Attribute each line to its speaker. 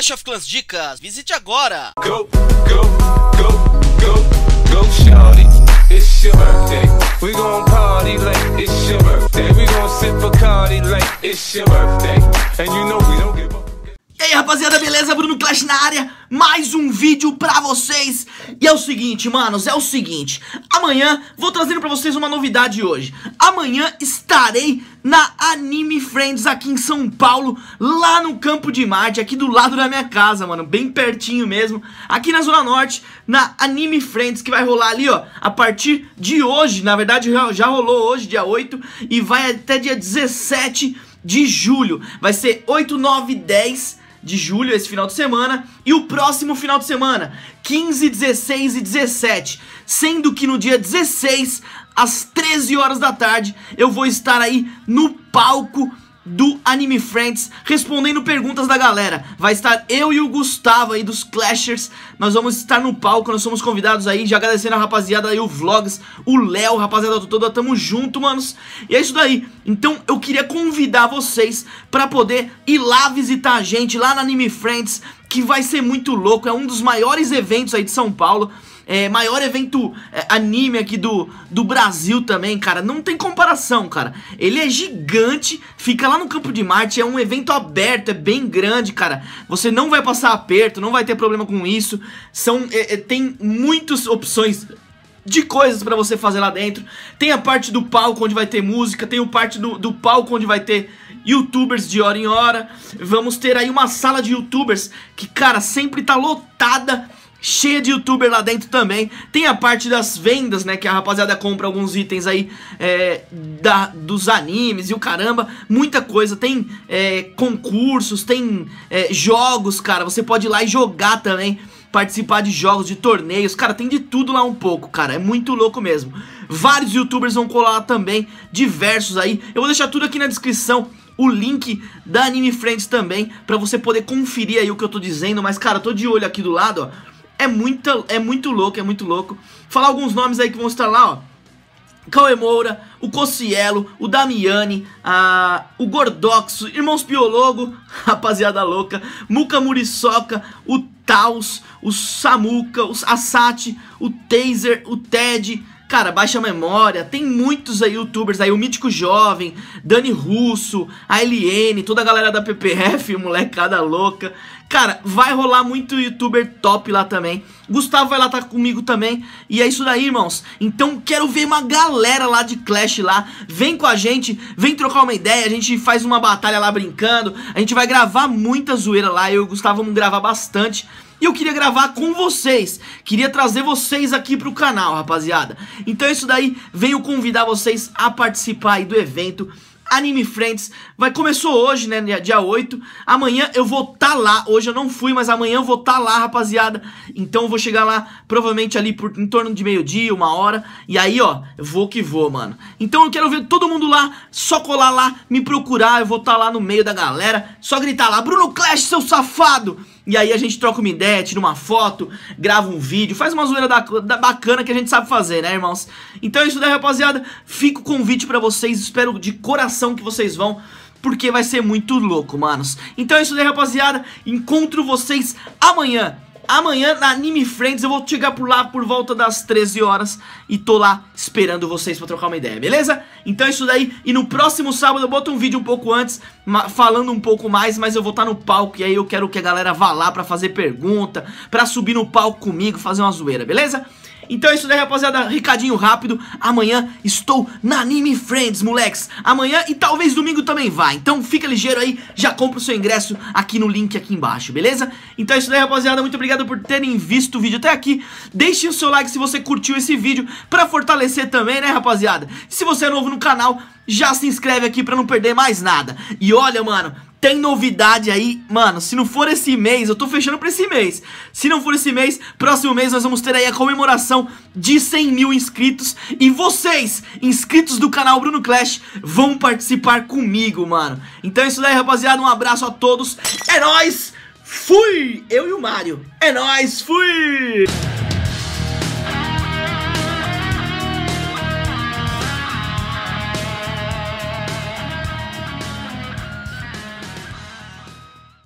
Speaker 1: Clash of Clans Dicas, visite agora!
Speaker 2: Go, go, go, go, go, shorty. It's your birthday. We gon' party like it's your birthday. We gon' sip Bacardi like it's your birthday. And you know we don't
Speaker 3: rapaziada, beleza? Bruno Clash na área, mais um vídeo pra vocês. E é o seguinte, manos, é o seguinte. Amanhã vou trazendo pra vocês uma novidade hoje. Amanhã estarei na Anime Friends aqui em São Paulo Lá no Campo de Marte, aqui do lado da minha casa, mano. Bem pertinho mesmo. Aqui na Zona Norte, na Anime Friends Que vai rolar ali, ó, a partir de hoje. Na verdade já, rolou hoje, dia 8 E vai até dia 17 de julho. Vai ser 8, 9, 10 de julho, esse final de semana, e o próximo final de semana, 15, 16 e 17, sendo que no dia 16, às 13 horas da tarde, eu vou estar aí no palco do Anime Friends, respondendo perguntas da galera. Vai estar eu e o Gustavo aí dos Clashers. Nós vamos estar no palco, nós somos convidados aí, já agradecendo a rapaziada aí, o Vlogs, o Léo, rapaziada toda, tamo junto, manos. E é isso daí. Então eu queria convidar vocês pra poder ir lá visitar a gente, lá na Anime Friends, que vai ser muito louco, é um dos maiores eventos aí de São Paulo é, maior evento é, anime aqui do, do Brasil também, cara. Não tem comparação, cara. Ele é gigante, fica lá no Campo de Marte, é um evento aberto, é bem grande, cara. Você não vai passar aperto, não vai ter problema com isso. São, é, é tem muitas opções de coisas pra você fazer lá dentro. Tem a parte do palco onde vai ter música, tem o parte do, do palco onde vai ter youtubers de hora em hora. Vamos ter aí uma sala de youtubers que, cara, sempre tá lotada cheia de youtuber lá dentro também. Tem a parte das vendas, né? Que a rapaziada compra alguns itens aí é, da, dos animes e o caramba. Muita coisa. Tem é, concursos, tem é, jogos, cara. Você pode ir lá e jogar também. Participar de jogos, de torneios. Cara, tem de tudo lá um pouco, cara. É muito louco mesmo. Vários youtubers vão colar lá também. Diversos aí. Eu vou deixar tudo aqui na descrição o link da Anime Friends também, pra você poder conferir aí o que eu tô dizendo, mas cara, tô de olho aqui do lado, ó, é, muita, é muito louco, é muito louco. Falar alguns nomes aí que vão estar lá, ó. Cauê Moura, o Cocielo, o Damiani, a, o Gordoxo, Irmãos Piologo, rapaziada louca, Muca Muriçoca, o Taos, o Samuca, o Assati, o Taser, o Ted, Cara, baixa memória, tem muitos aí youtubers aí, o Mítico Jovem, Dani Russo, a Eliene, toda a galera da PPF, molecada louca. Cara, vai rolar muito youtuber top lá também. Gustavo vai lá estar tá comigo também. E é isso daí, irmãos. Então quero ver uma galera lá de Clash lá. Vem com a gente, vem trocar uma ideia. A gente faz uma batalha lá brincando. A gente vai gravar muita zoeira lá. Eu e o Gustavo vamos gravar bastante. E eu queria gravar com vocês, queria trazer vocês aqui pro canal, rapaziada. Então é isso daí, venho convidar vocês a participar aí do evento Anime Friends. Vai começou hoje, né, dia 8. Amanhã eu vou estar tá lá. Hoje eu não fui, mas amanhã eu vou estar tá lá, rapaziada. Então eu vou chegar lá provavelmente ali por em torno de meio-dia, uma hora. E aí, ó, vou que vou, mano. Então eu quero ver todo mundo lá, só colar lá, me procurar, eu vou estar tá lá no meio da galera, só gritar lá: "Bruno Clash, seu safado!" E aí a gente troca uma ideia, tira uma foto, grava um vídeo, faz uma zoeira da, da bacana que a gente sabe fazer, né, irmãos? Então é isso daí, rapaziada. Fica o convite pra vocês, espero de coração que vocês vão porque vai ser muito louco, manos. Então é isso daí, rapaziada. Encontro vocês amanhã Amanhã na Anime Friends eu vou chegar por lá por volta das 13 horas e tô lá esperando vocês pra trocar uma ideia, beleza? Então é isso daí, e no próximo sábado eu boto um vídeo um pouco antes, falando um pouco mais, mas eu vou estar tá no palco e aí eu quero que a galera vá lá pra fazer pergunta, pra subir no palco comigo, fazer uma zoeira, beleza? Então é isso daí, rapaziada. Recadinho rápido. Amanhã estou na Anime Friends, moleques. Amanhã e talvez domingo também vá. Então fica ligeiro aí. Já compra o seu ingresso aqui no link aqui embaixo, beleza? Então é isso daí, rapaziada. Muito obrigado por terem visto o vídeo até aqui. Deixe o seu like se você curtiu esse vídeo pra fortalecer também, né, rapaziada? Se você é novo no canal, já se inscreve aqui pra não perder mais nada. E olha, mano, tem novidade aí, mano, se não for esse mês, eu tô fechando pra esse mês. Se não for esse mês, próximo mês nós vamos ter aí a comemoração de 100 mil inscritos. E vocês, inscritos do canal Bruno Clash, vão participar comigo, mano. Então é isso daí, rapaziada, um abraço a todos. É nóis, fui! Eu e o Mário, é nóis, fui!